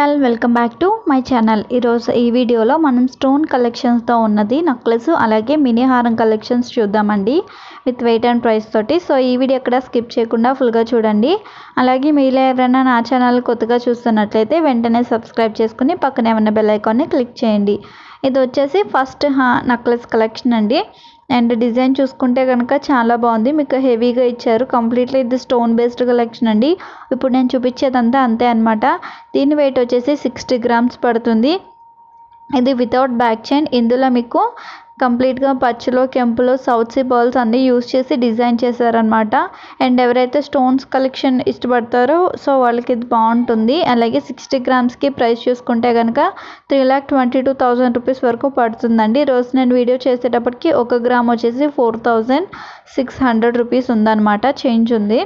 All welcome back to my channel ఈరోజు ఈ వీడియోలో మనం స్టోన్ కలెక్షన్స్తో ఉన్నది నక్లెస్ అలాగే మినీ హారం కలెక్షన్స్ చూద్దామండి విత్ వెయిట్ అండ్ ప్రైస్ తోటి. సో ఈ వీడియో ఎక్కడ స్కిప్ చేయకుండా ఫుల్గా చూడండి. అలాగే మీరు ఎవరైనా నా ఛానల్ కొత్తగా చూస్తున్నట్లయితే వెంటనే సబ్స్క్రైబ్ చేసుకుని పక్కనే ఉన్న బెల్ ఐకాన్ని క్లిక్ చేయండి. ఇది వచ్చేసి ఫస్ట్ నక్లెస్ కలెక్షన్ అండి. అండ్ డిజైన్ చూసుకుంటే కనుక చాలా బాగుంది. మీకు హెవీగా ఇచ్చారు. కంప్లీట్లీ ఇది స్టోన్ బేస్డ్ కలెక్షన్ అండి. ఇప్పుడు నేను చూపించేదంతా అంతే అనమాట దీని వెయిట్ వచ్చేసి సిక్స్టీ గ్రామ్స్ పడుతుంది. ఇది వితౌట్ బ్యాక్ చైన్ ఇందులో మీకు కంప్లీట్గా పచ్చులో కెంపులో సౌత్ సీ బాల్స్ అన్నీ యూస్ చేసి డిజైన్ చేశారనమాట అండ్ ఎవరైతే స్టోన్స్ కలెక్షన్ ఇష్టపడతారో సో వాళ్ళకి ఇది బాగుంటుంది. అలాగే సిక్స్టీ గ్రామ్స్కి ప్రైస్ చూసుకుంటే కనుక three lakh twenty two thousand rupees వరకు పడుతుందండి. రోజు నేను వీడియో చేసేటప్పటికి ఒక గ్రామ్ వచ్చేసి four thousand six hundred rupees ఉందన్నమాట. చేంజ్ ఉంది.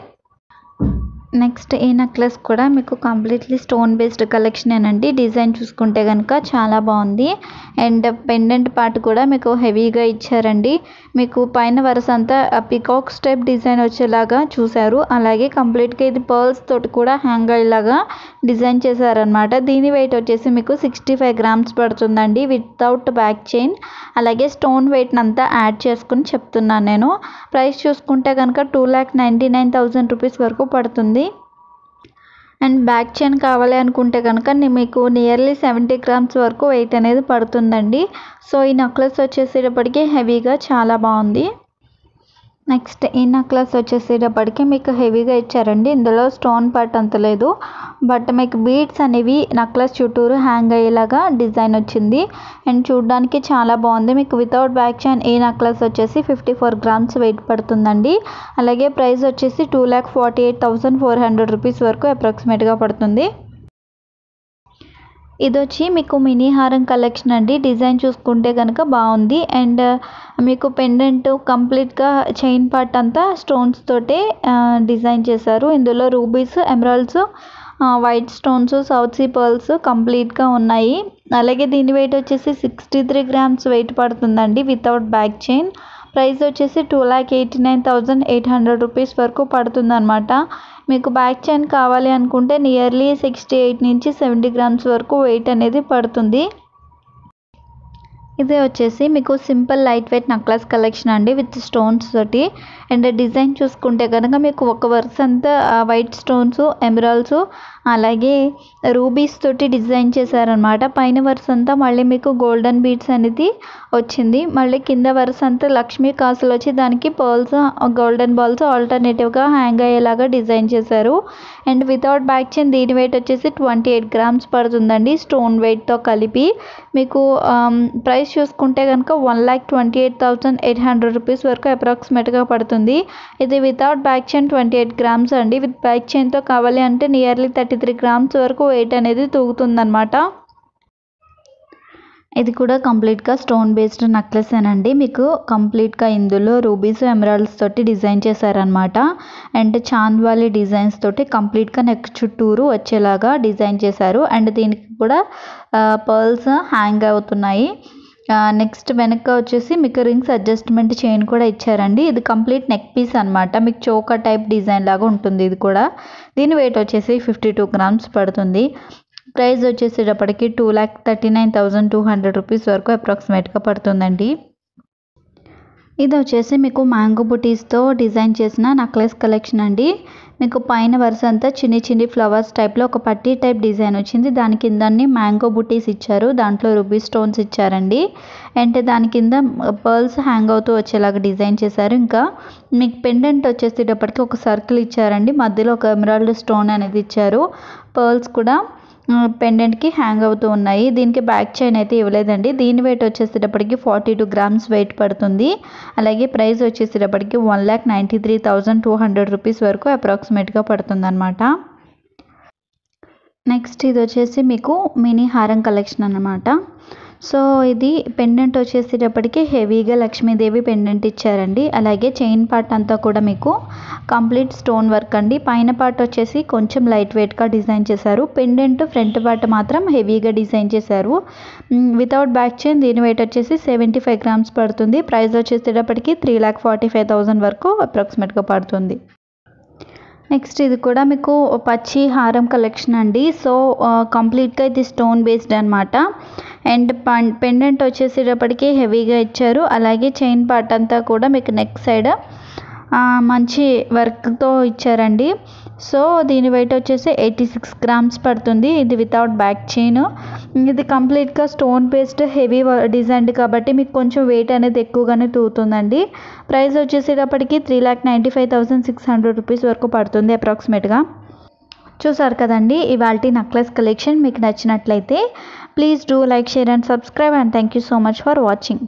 నెక్స్ట్ ఈ నెక్లెస్ కూడా మీకు కంప్లీట్లీ స్టోన్ బేస్డ్ కలెక్షనేనండి. డిజైన్ చూసుకుంటే కనుక చాలా బాగుంది. అండ్ పెండెంట్ పార్ట్ కూడా మీకు హెవీగా ఇచ్చారండి. మీకు పైన వరుస అంతా పికాక్స్ టైప్ డిజైన్ వచ్చేలాగా చూశారు. అలాగే కంప్లీట్గా ఇది పర్ల్స్ తోటి కూడా హ్యాంగ్ అయ్యేలాగా డిజైన్ చేశారనమాట దీని వెయిట్ వచ్చేసి మీకు సిక్స్టీ ఫైవ్ గ్రామ్స్ పడుతుందండి వితౌట్ బ్యాక్ చైన్. అలాగే స్టోన్ వెయిట్ని అంతా యాడ్ చేసుకుని చెప్తున్నాను నేను. ప్రైస్ చూసుకుంటే కనుక two lakh ninety nine thousand rupees వరకు పడుతుంది. అండ్ బ్యాక్ చైన్ కావాలి అనుకుంటే కనుక మీకు నియర్లీ సెవెంటీ గ్రామ్స్ వరకు వెయిట్ అనేది పడుతుందండి. సో ఈ నెక్లెస్ వచ్చేసేటప్పటికి హెవీగా చాలా బాగుంది. నెక్స్ట్ ఈ క్లాస్ వచ్చేసేటప్పటికి మీకు హెవీగా ఇచ్చారండి. ఇందులో స్టోన్ పార్ట్ అంత లేదు. బట్ మీకు బీడ్స్ అనేవి నెక్లెస్ చుట్టూరు హ్యాంగ్ అయ్యేలాగా డిజైన్ వచ్చింది. అండ్ చూడడానికి చాలా బాగుంది. మీకు వితౌట్ బ్యాక్ చైన్ ఈ నెక్లెస్ వచ్చేసి ఫిఫ్టీ ఫోర్ గ్రామ్స్ వెయిట్ పడుతుందండి. అలాగే ప్రైస్ వచ్చేసి two lakh forty eight thousand four hundred rupees వరకు అప్రాక్సిమేట్గా పడుతుంది. ఇది వచ్చి మీకు మినీ హారం కలెక్షన్ అండి. డిజైన్ చూసుకుంటే కనుక బాగుంది. అండ్ మీకు పెండెంట్ కంప్లీట్గా చైన్ పార్ట్ అంతా స్టోన్స్ తోటే డిజైన్ చేశారు. ఇందులో rubies emeralds white stones south sea pearls కంప్లీట్గా ఉన్నాయి. అలాగే దీని వెయిట్ వచ్చేసి సిక్స్టీ త్రీ గ్రామ్స్ వెయిట్ పడుతుందండి వితౌట్ బ్యాక్ చైన్. ప్రైస్ వచ్చేసి two lakh eighty nine thousand eight hundred rupees వరకు పడుతుందన్నమాట. మీకు బ్యాక్ చైన్ కావాలి అనుకుంటే నియర్లీ సిక్స్టీ ఎయిట్ నుంచి సెవెంటీ గ్రామ్స్ వరకు వెయిట్ అనేది పడుతుంది. ఇది వచ్చేసి మీకు simple light weight necklace collection అండి విత్ స్టోన్స్ తోటి. అండ్ డిజైన్ చూసుకుంటే కనుక మీకు ఒక వరుస అంతా వైట్ స్టోన్స్ ఎమరాల్స్ అలాగే రూబీస్ తోటి డిజైన్ చేశారనమాట పైన వరుస అంతా మళ్ళీ మీకు గోల్డెన్ బీడ్స్ అనేది వచ్చింది. మళ్ళీ కింద వరుస అంతా లక్ష్మీ కాసులు వచ్చి దానికి పర్ల్స్ గోల్డెన్ బాల్స్ ఆల్టర్నేటివ్గా హ్యాంగ్ అయ్యేలాగా డిజైన్ చేశారు. అండ్ వితౌట్ బ్యాక్ చైన్ దీని వెయిట్ వచ్చేసి ట్వంటీ ఎయిట్ గ్రామ్స్ పడుతుందండి స్టోన్ వెయిట్తో కలిపి. మీకు ప్రైస్ చూసుకుంటే కనుక one lakh twenty eight thousand eight hundred rupees వరకు అప్రాక్సిమేట్గా పడుతుంది. ఇది without back chain twenty eight grams అండి విత్ బ్యాక్ చైన్తో కావాలి అంటే నియర్లీ థర్టీ త్రీ గ్రామ్స్ వరకు వెయిట్ అనేది తూగుతుందన్నమాట. ఇది కూడా కంప్లీట్గా స్టోన్ బేస్డ్ నెక్లెస్ అండి మీకు కంప్లీట్గా ఇందులో రూబీస్ ఎమరాల్డ్స్ తోటి డిజైన్ చేశారనమాట అండ్ చాంద్వాలి డిజైన్స్ తోటి కంప్లీట్గా నెక్ చుట్టూరు వచ్చేలాగా డిజైన్ చేశారు. అండ్ దీనికి కూడా uh, పర్ల్స్ హ్యాంగ్ అవుతున్నాయి. నెక్స్ట్ వెనక వచ్చేసి మీకు రింగ్స్ అడ్జస్ట్మెంట్ చైన్ కూడా ఇచ్చారండి. ఇది కంప్లీట్ నెక్ పీస్ అనమాట మీకు చోకా టైప్ డిజైన్ లాగా ఉంటుంది ఇది కూడా. దీని వెయిట్ వచ్చేసి ఫిఫ్టీ టూ గ్రామ్స్ పడుతుంది. ప్రైస్ వచ్చేసేటప్పటికి two lakh thirty nine thousand two hundred rupees వరకు అప్రాక్సిమేట్గా పడుతుందండి. ఇది వచ్చేసి మీకు మ్యాంగో బుటీస్తో డిజైన్ చేసిన నెక్లెస్ కలెక్షన్ అండి. మీకు పైన వరుస అంతా చిన్ని చిన్ని ఫ్లవర్స్ టైప్లో ఒక పట్టీ టైప్ డిజైన్ వచ్చింది. దాని కింద మ్యాంగో బుటీస్ ఇచ్చారు. దాంట్లో రూబీ స్టోన్స్ ఇచ్చారండి. అంటే దాని కింద పర్ల్స్ హ్యాంగ్ అవుతూ వచ్చేలాగా డిజైన్ చేశారు. ఇంకా మీకు పెండెంట్ వచ్చేసేటప్పటికి ఒక సర్కిల్ ఇచ్చారండి. మధ్యలో ఒక ఎమరాల్డ్ స్టోన్ అనేది ఇచ్చారు. పర్ల్స్ కూడా పెండెంట్కి హ్యాంగ్ అవుతూ ఉన్నాయి. దీనికి బ్యాక్ చైన్ అయితే ఇవ్వలేదండి. దీని వెయిట్ వచ్చేసేటప్పటికి ఫార్టీ టూ గ్రామ్స్ వెయిట్ పడుతుంది. అలాగే ప్రైస్ వచ్చేసేటప్పటికి one lakh ninety three thousand two hundred rupees వరకు అప్రాక్సిమేట్గా పడుతుంది అనమాట నెక్స్ట్ ఇది వచ్చేసి మీకు మినీ హారం కలెక్షన్ అనమాట సో ఇది పెండెంట్ వచ్చేసేటప్పటికి హెవీగా లక్ష్మీదేవి పెండెంట్ ఇచ్చారండి. అలాగే చైన్ పార్ట్ అంతా కూడా మీకు కంప్లీట్ స్టోన్ వర్క్ అండి. పైన పార్ట్ వచ్చేసి కొంచెం లైట్ వెయిట్గా డిజైన్ చేశారు. పెండెంట్ ఫ్రంట్ పార్ట్ మాత్రం హెవీగా డిజైన్ చేశారు. వితౌట్ బ్యాక్ చైన్ దీని వెయిట్ వచ్చేసి సెవెంటీ ఫైవ్ గ్రామ్స్ పడుతుంది. ప్రైస్ వచ్చేసేటప్పటికి three lakh forty five thousand వరకు అప్రాక్సిమేట్గా పడుతుంది. నెక్స్ట్ ఇది కూడా మీకు పచ్చి హారం కలెక్షన్ అండి. సో కంప్లీట్గా ఇది స్టోన్ బేస్డ్ అనమాట అండ్ పెండెంట్ వచ్చేసేటప్పటికి హెవీగా ఇచ్చారు. అలాగే చైన్ పార్ట్ అంతా కూడా మీకు నెక్ సైడ్ మంచి వర్క్తో ఇచ్చారండి. సో దీని వెయిట్ వచ్చేసి ఎయిటీ సిక్స్ గ్రామ్స్ పడుతుంది. ఇది వితౌట్ బ్యాక్ చైన్ ఇది కంప్లీట్గా స్టోన్ పేస్ట్ హెవీ డిజైన్డ్ కాబట్టి మీకు కొంచెం వెయిట్ అనేది ఎక్కువగానే తూగుతుందండి. ప్రైస్ వచ్చేసేటప్పటికి three lakh ninety five thousand six hundred rupees వరకు పడుతుంది అప్రాక్సిమేట్గా చూసారు కదండి ఇవాళ నక్లెస్ కలెక్షన్ మీకు నచ్చినట్లయితే please do like share and subscribe and thank you so much for watching